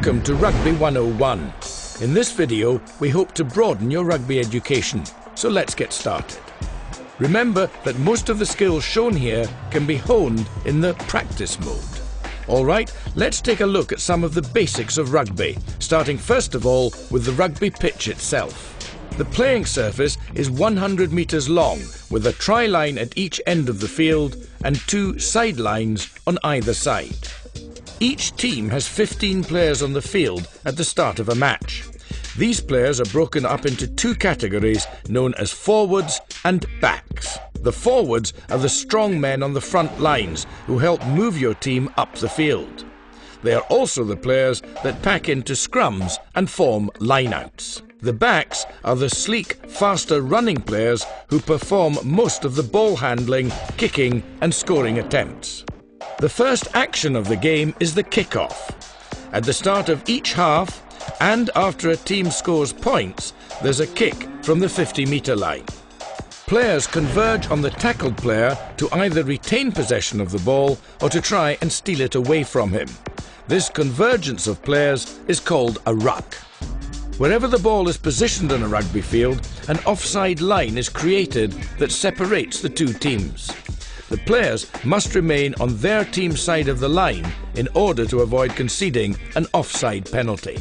Welcome to Rugby 101. In this video, we hope to broaden your rugby education, so let's get started. Remember that most of the skills shown here can be honed in the practice mode. Alright, let's take a look at some of the basics of rugby, starting first of all with the rugby pitch itself. The playing surface is 100 metres long, with a try line at each end of the field and two sidelines on either side. Each team has 15 players on the field at the start of a match. These players are broken up into two categories known as forwards and backs. The forwards are the strong men on the front lines who help move your team up the field. They are also the players that pack into scrums and form lineouts. The backs are the sleek, faster running players who perform most of the ball handling, kicking and scoring attempts. The first action of the game is the kick-off. At the start of each half, and after a team scores points, there's a kick from the 50-metre line. Players converge on the tackled player to either retain possession of the ball or to try and steal it away from him. This convergence of players is called a ruck. Wherever the ball is positioned on a rugby field, an offside line is created that separates the two teams. The players must remain on their team's side of the line in order to avoid conceding an offside penalty.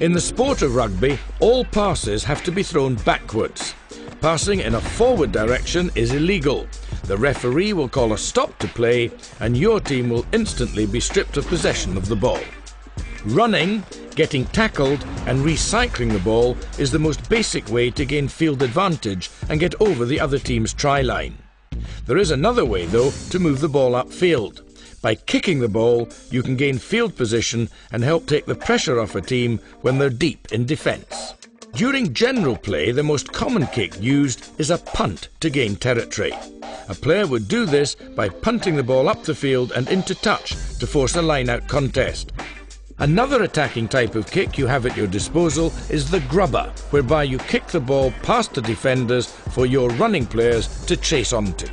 In the sport of rugby, all passes have to be thrown backwards. Passing in a forward direction is illegal. The referee will call a stop to play and your team will instantly be stripped of possession of the ball. Running, getting tackled and recycling the ball is the most basic way to gain field advantage and get over the other team's try line. There is another way, though, to move the ball upfield. By kicking the ball, you can gain field position and help take the pressure off a team when they're deep in defence. During general play, the most common kick used is a punt to gain territory. A player would do this by punting the ball up the field and into touch to force a line-out contest. Another attacking type of kick you have at your disposal is the grubber, whereby you kick the ball past the defenders for your running players to chase onto.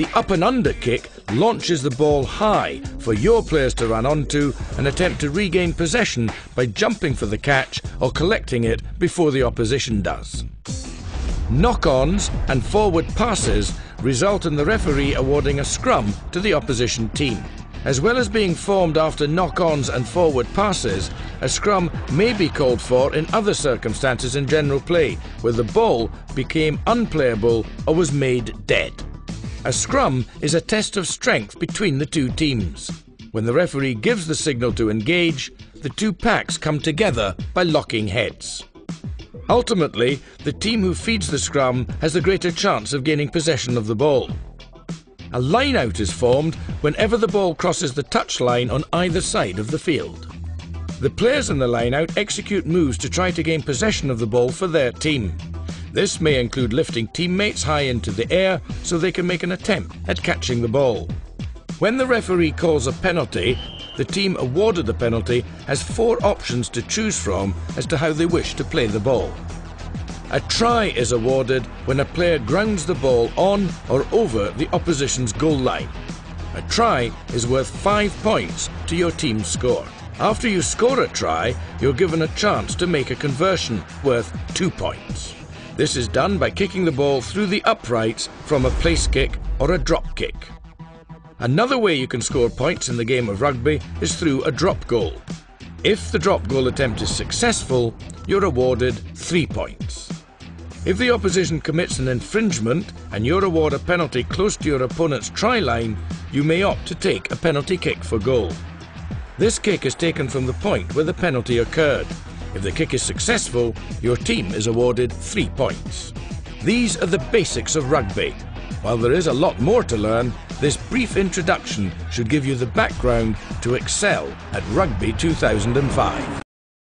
The up and under kick launches the ball high for your players to run onto and attempt to regain possession by jumping for the catch or collecting it before the opposition does. Knock-ons and forward passes result in the referee awarding a scrum to the opposition team. As well as being formed after knock-ons and forward passes, a scrum may be called for in other circumstances in general play, where the ball became unplayable or was made dead. A scrum is a test of strength between the two teams. When the referee gives the signal to engage, the two packs come together by locking heads. Ultimately, the team who feeds the scrum has the greater chance of gaining possession of the ball. A line-out is formed whenever the ball crosses the touchline on either side of the field. The players in the line-out execute moves to try to gain possession of the ball for their team. This may include lifting teammates high into the air so they can make an attempt at catching the ball. When the referee calls a penalty, the team awarded the penalty has four options to choose from as to how they wish to play the ball. A try is awarded when a player grounds the ball on or over the opposition's goal line. A try is worth five points to your team's score. After you score a try, you're given a chance to make a conversion worth two points. This is done by kicking the ball through the uprights from a place kick or a drop kick. Another way you can score points in the game of rugby is through a drop goal. If the drop goal attempt is successful, you're awarded three points. If the opposition commits an infringement and you're awarded a penalty close to your opponent's try line, you may opt to take a penalty kick for goal. This kick is taken from the point where the penalty occurred. If the kick is successful, your team is awarded three points. These are the basics of rugby. While there is a lot more to learn, this brief introduction should give you the background to excel at Rugby 2005.